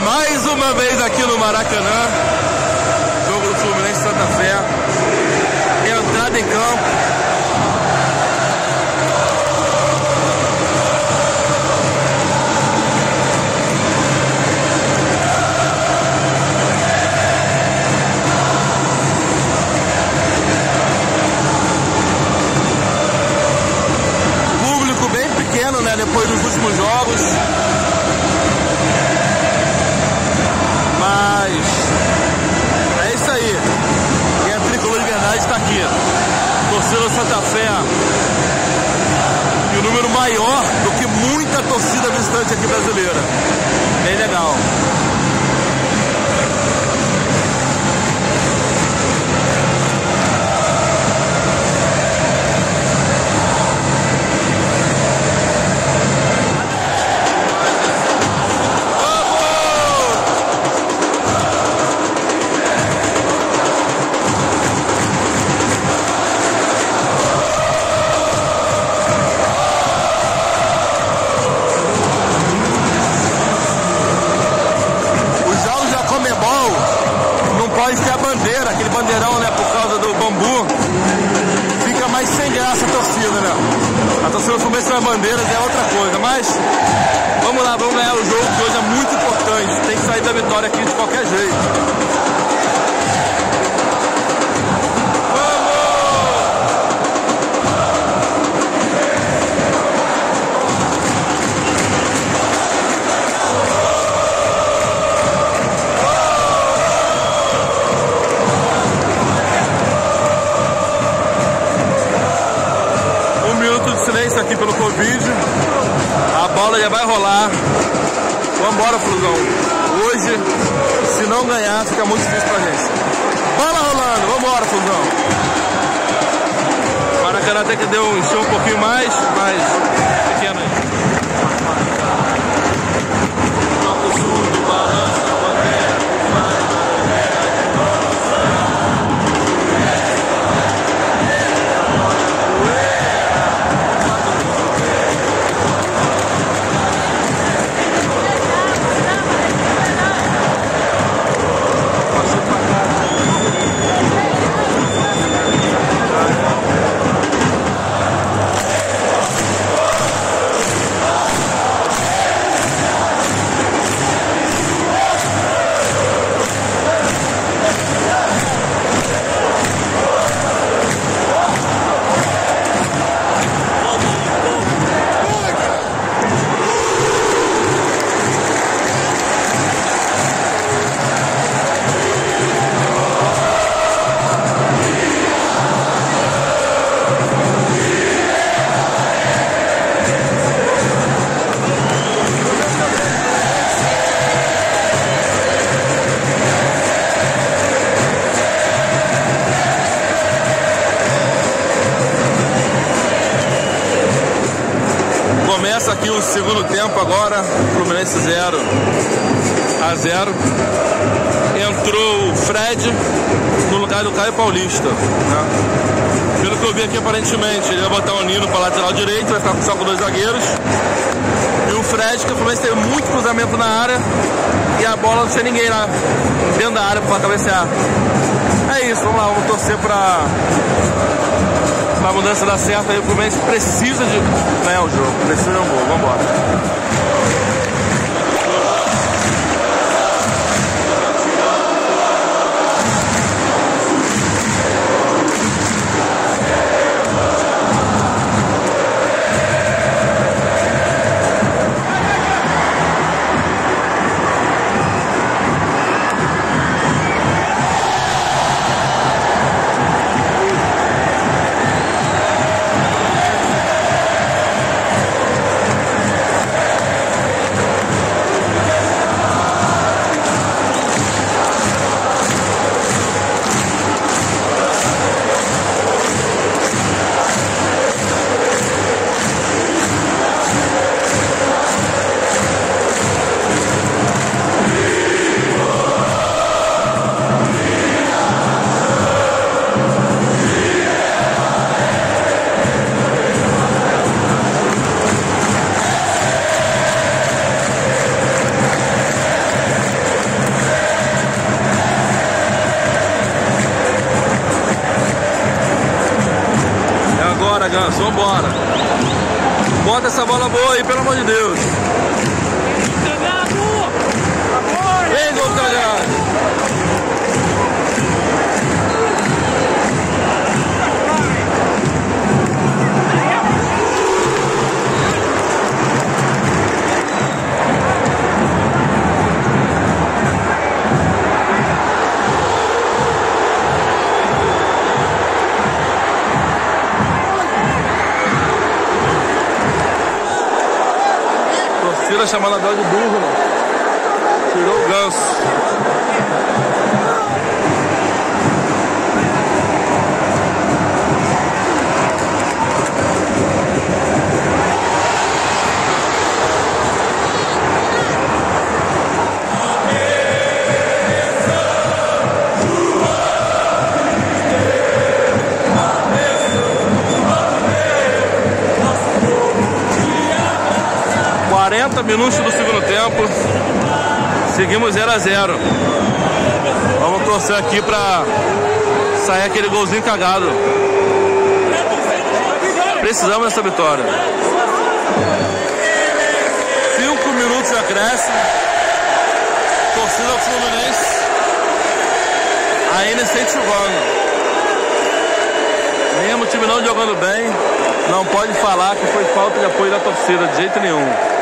Mais uma vez aqui no Maracanã. Jogo do Fluminense Santa Fé. Aqui. Torcida Santa Fé. E o número maior do que muita torcida visitante aqui brasileira. Bem legal. Com as bandeiras é outra coisa, mas vamos lá, vamos ganhar o jogo que hoje é muito importante. Tem que sair da vitória aqui de qualquer jeito. A bola já vai rolar. Vambora, Flusão. Hoje, se não ganhar, fica muito difícil pra gente. Bola rolando, vambora, Flusão. Maracanã até que deu encheu um pouquinho mais, mas pequeno aí. Aqui o segundo tempo agora, Fluminense 0 a 0. Entrou o Fred no lugar do Caio Paulista. né? Pelo que eu vi aqui, aparentemente, ele vai botar o Nino para lateral direito, vai ficar só com dois zagueiros. E o Fred, que o Fluminense teve muito cruzamento na área e a bola não tinha ninguém lá dentro da área para cabecear. É isso, vamos lá, vamos torcer para a mudança dar certo aí. O Fluminense precisa de ganhar o jogo, precisa de um gol, vamos vambora. Bota essa bola boa aí, pelo amor de Deus. chamada Dog Burro, mano. Tirou o ganso. 40 minutos do segundo tempo. Seguimos 0 a 0 Vamos torcer aqui para sair aquele golzinho cagado. Precisamos dessa vitória. 5 minutos de acréscimo. Torcida do Fluminense. Ainda incentivando. Mesmo o time não jogando bem, não pode falar que foi falta de apoio da torcida, de jeito nenhum.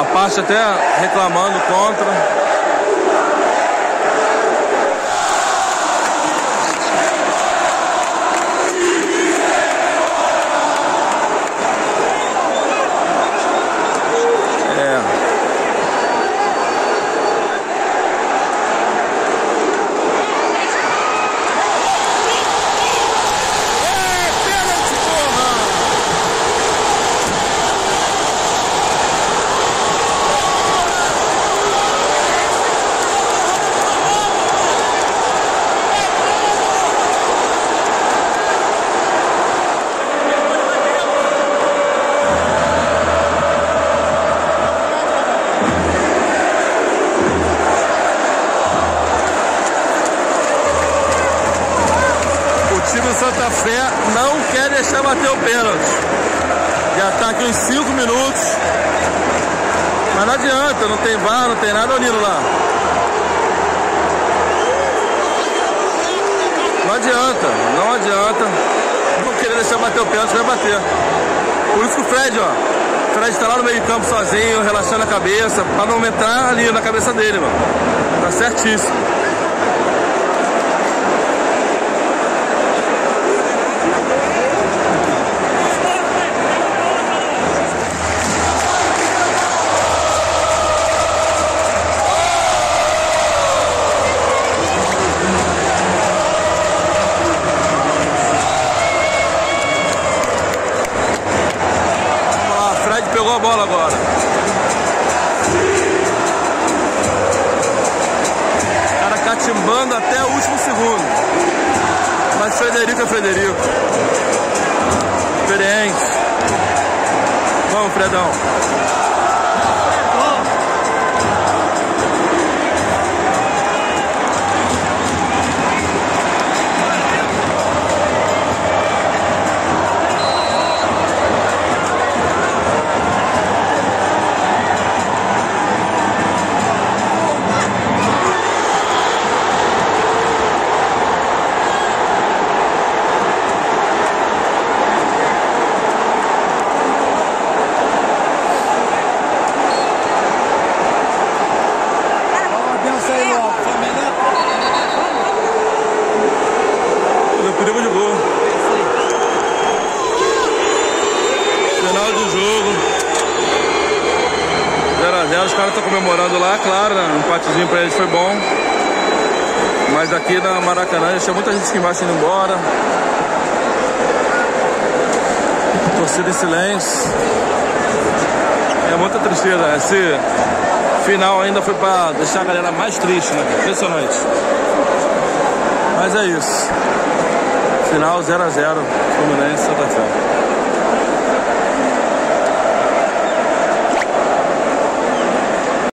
A parte até reclamando contra. Fé não quer deixar bater o pênalti. Já está aqui uns 5 minutos. Mas não adianta, não tem VAR, não tem nada olhando lá. Não adianta, não adianta. Não querer deixar bater o pênalti, vai bater. Por isso que o Fred, ó. O Fred está lá no meio campo sozinho, relaxando a cabeça, para não entrar ali na cabeça dele, mano. Tá certíssimo. Bola agora. Cara catimbando até o último segundo. Mas Frederico é Frederico. Experiente. Vamos, Fredão. Os caras estão comemorando lá, claro, né? um empatezinho pra eles foi bom. Mas aqui na Maracanã tinha muita gente que embaixo indo embora. Torcida em silêncio. É muita tristeza. Esse final ainda foi pra deixar a galera mais triste, né? Impressionante. Mas é isso. Final 0x0, Fluminense Santa Fé.